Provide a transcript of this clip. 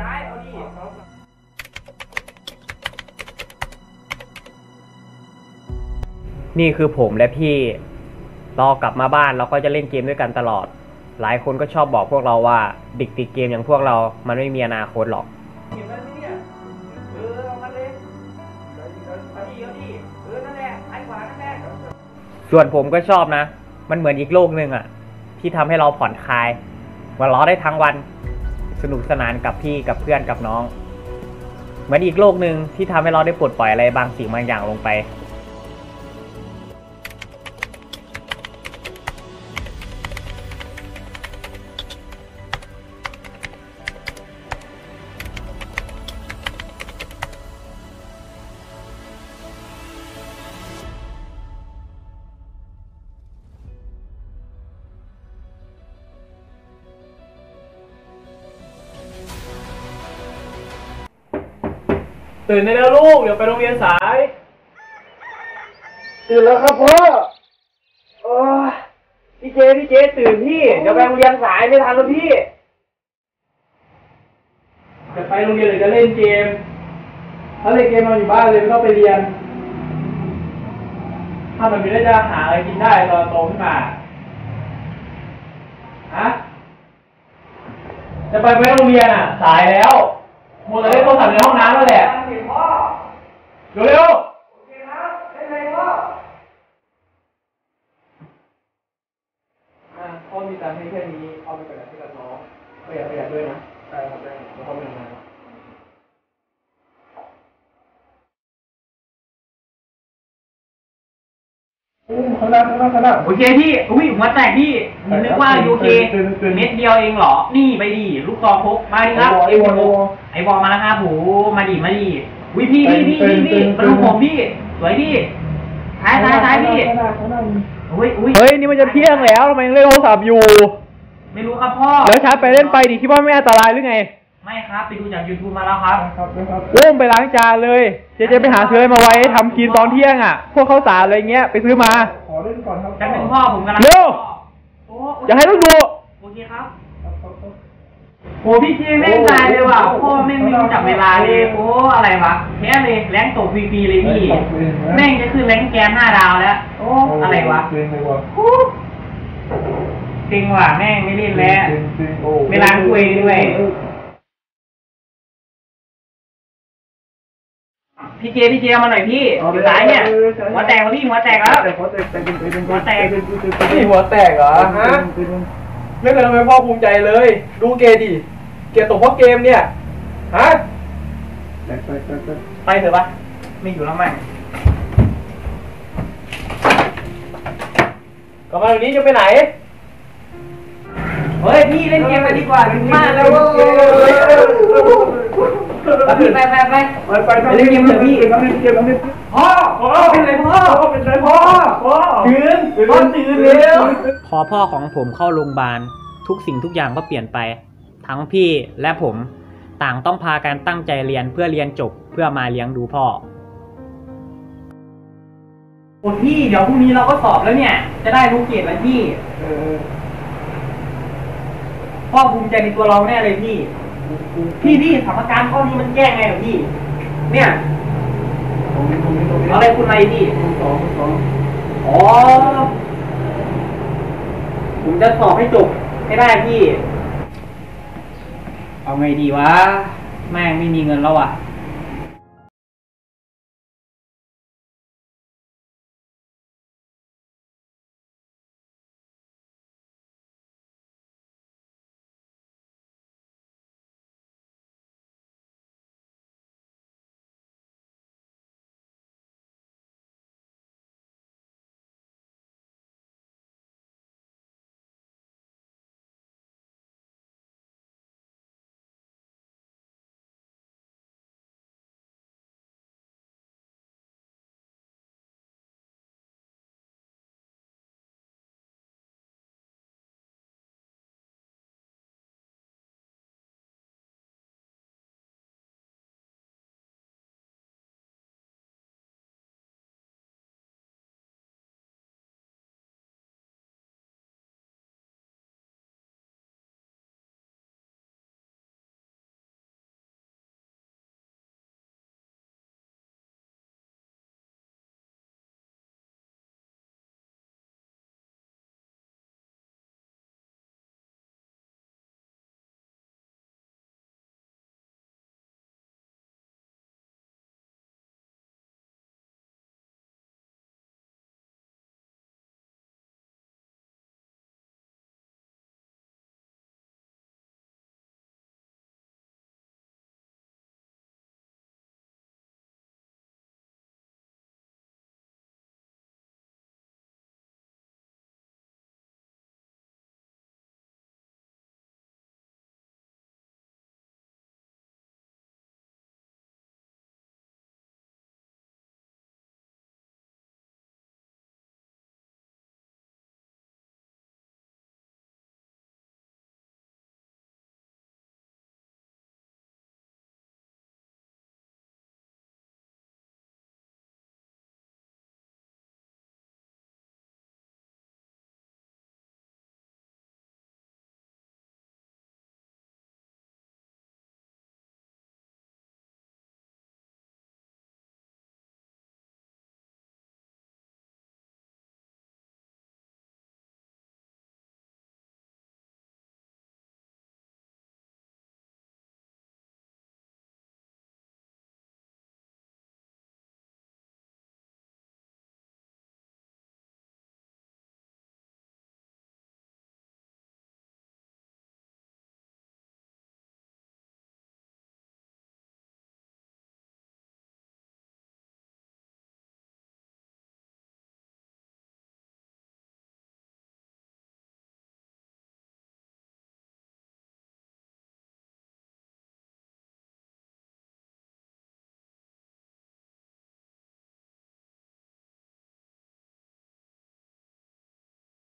ซ้ายเอาดินี่คือผมและพี่เรากลับมาบ้านเราก็จะเล่นเกมด้วยกันตลอด หลายคนก็ชอบบอกพวกเราว่าเด็กติดเกมอย่างพวกเรา มันไม่มีอนาคตหรอกส่วนผมก็ชอบนะ มันเหมือนอีกโลกหนึ่งอะที่ทำให้เราผ่อนคลายหัวันล้อได้ทั้งวัน สนุกสนานกับพี่กับเพื่อนกับน้อง เหมือนอีกโลกหนึ่งที่ทำให้เราได้ปลดปล่อยอะไรบางสิ่งบางอย่างลงไป ตื่นได้แล้วลูก เดี๋ยวไปโรงเรียนสาย ตื่นแล้วครับพ่อโอ้ยพี่เจพี่เจตื่นพี่ เดี๋ยวไปโรงเรียนสายไม่ทันแล้วพี่ จะไปโรงเรียนหรือจะเล่นเกม ถ้าเล่นเกมนอนอยู่บ้านเลยไม่ต้องไปเรียน ถ้ามันไม่ได้จะหาอะไรกินได้ตอนโตขึ้นมาฮะจะไปไม่โรงเรียนอะ สายแล้ว มัวแต่เล่นโทรศัพท์ในห้องน้ำแล้วแหละเร็วๆ อ่าพ่อมีตังค์ให้แค่นี้ เอาไปประหยัดให้กับน้องประหยัดประหยัดด้วยนะใช่ครับได้แล้วพ่อไม่ทำงาน อู้ข้างหน้าข้างหน้าข้างหน้าโอเคพี่ อุ้ยหัวแตกพี่ผมนึกว่าโอเคตื่นตื่นเม็ดเดียวเองเหรอ นี่ไปดิลูกซองพกมาดิครับไอ้วอลไอ้วอลไอ้วอลมาแล้วครับโหมาดิมาดิอุ้ยพี่พี่พี่ตื่พี่นตื่พี่นมาดูผมพี่ สวยพี่ท้ายท้ายท้ายพี่ข้างหน้าข้างหน้าอุ้ยอุ้ยเฮ้ยนี่มันจะเที่ยงแล้วทำไมยังเล่นโทรศัพท์อยู่ ไม่รู้ครับพ่อแล้วชาร์จไปเล่นไปดิคิดว่าไม่อันตรายหรือไง ไม่ครับ ไปดูจาก YouTube มาแล้วครับครับนะครับอุ้มไปล้างจานเลย เจเจไปหาซื้ออะไรมาไว้ทำกินตอนเที่ยงอะ พวกข้าวสารอะไรเงี้ยไปซื้อมา ขอเล่นก่อนครับจะเป็นพ่อผมกำลังเร็ว โอ้อย่าให้ต้องดู โอเคครับโอ้พี่เจแม่งตายเลยว่ะพ่อแม่งไม่รู้จักเวลาเลยโอ้อะไรวะแค่เลยแรงตกฟรีๆเลยพี่แม่งจะขึ้นแรงแกนห้าดาวแล้วโอ้อะไรวะจริงเลยวะจริงว่ะแม่งไม่เล่นแล้วจริงจริงโอ้เวลาคุยด้วย พี่เจพี่เจเอามาหน่อยพี่อยู่ซ้ายเนี่ยหัวแตกแล้วพี่หัวแตกแล้วหัวแตกหัวแตกเป็นเป็นเป็นหัวแตกนี่หัวแตกเหรอฮะไม่เคยทำให้พ่อภูมิใจเลย ดูเกดิเกตกเพราะเกมเนี่ยฮะแตกแตกแตกแตกไปเถอะปะไม่อยู่แล้วแม่งกลับมาเดี๋ยวนี้จะไปไหน เฮ้ยพี่เล่นเกมกันดีกว่าถึงมากแล้วไปไปไปไปไปไปเล่นเกมเถอะพี่เล่นเกมเล่นเกมพ่อพ่อเป็นไรพ่อพ่อเป็นไรพ่อพ่อตื่นพ่อตื่นเร็วพอพ่อของผมเข้าโรงพยาบาลทุกสิ่งทุกอย่างก็เปลี่ยนไป ทั้งพี่และผมต่างต้องพากันตั้งใจเรียนเพื่อเรียนจบเพื่อมาเลี้ยงดูพ่อโอ้พี่เดี๋ยวพรุ่งนี้เราก็สอบแล้วเนี่ย จะได้รู้เกรดแล้วพี่เออ พ่อภูมิใจในตัวเราแน่เลยพี่ พี่พี่สถานการณ์ข้อนี้มันแก้ไงหรอพี่ เนี่ยอะไรคุณอะไรพี่สองสองอ๋อ ผมจะสอบให้จบให้ได้พี่ เอาไงดีวะ แม่งไม่มีเงินแล้วอะ